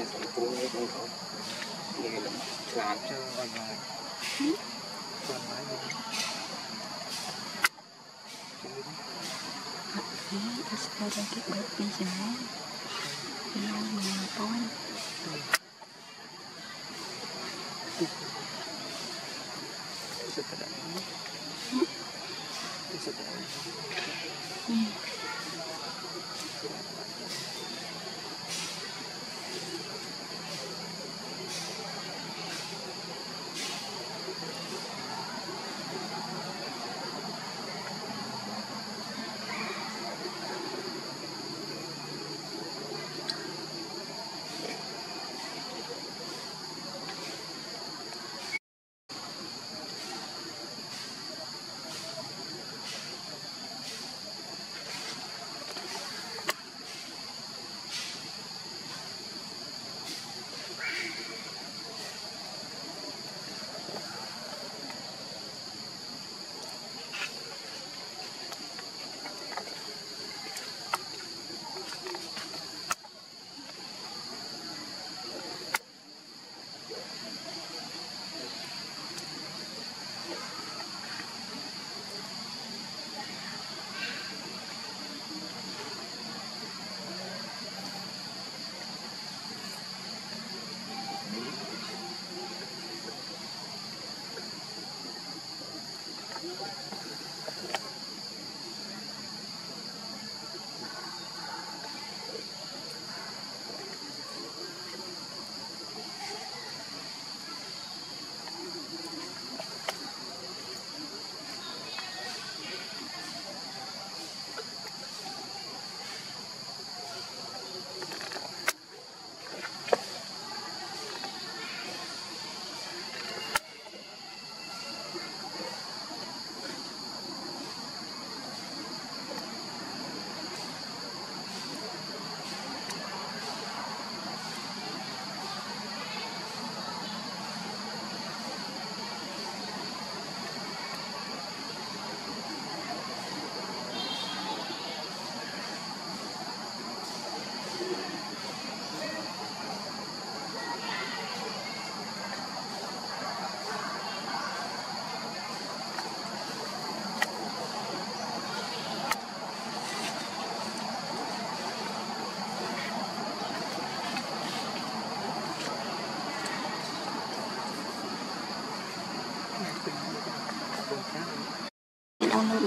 nhà sản phụ nó không có nghề làm làm cho còn lại còn lại đi Sekarang kita bisa Yang mengapain setelah ini setelah ini Đâu nó đặt đi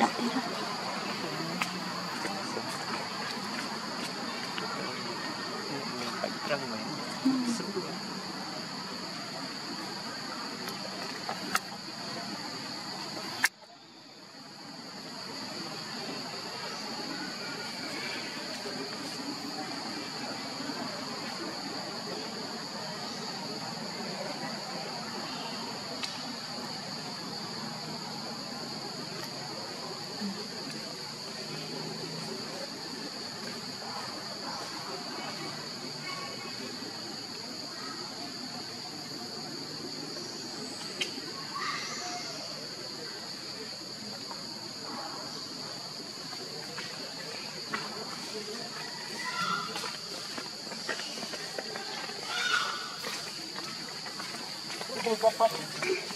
around. Vamos compartilhar.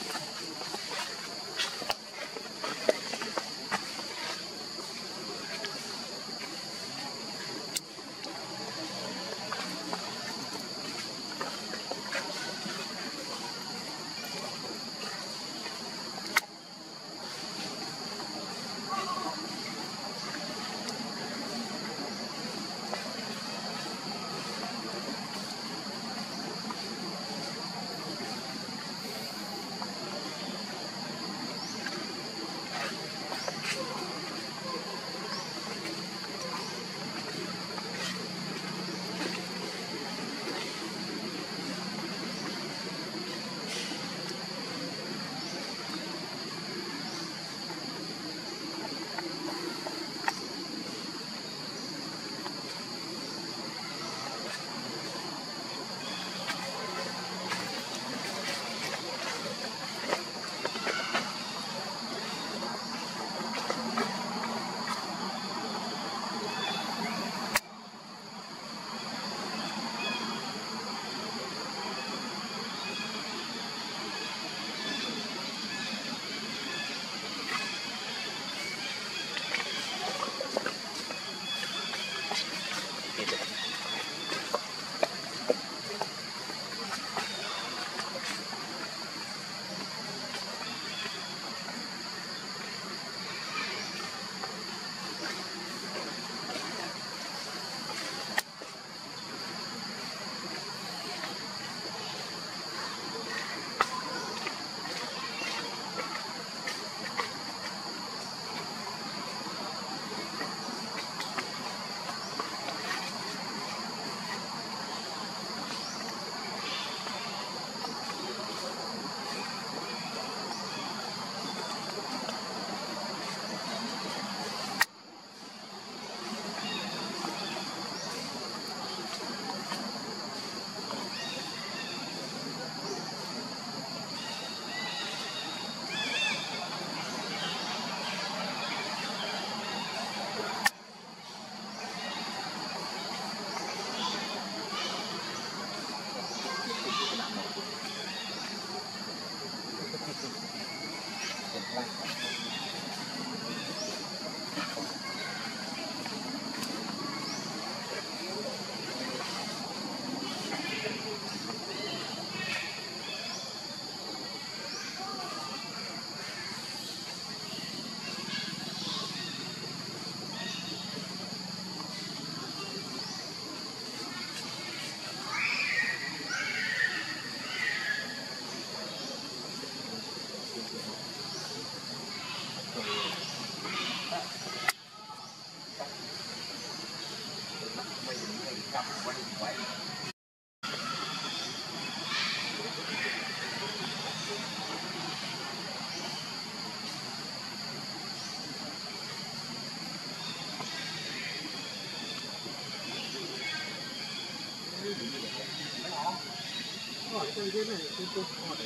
Hỏi tôi thế này tôi tôi hỏi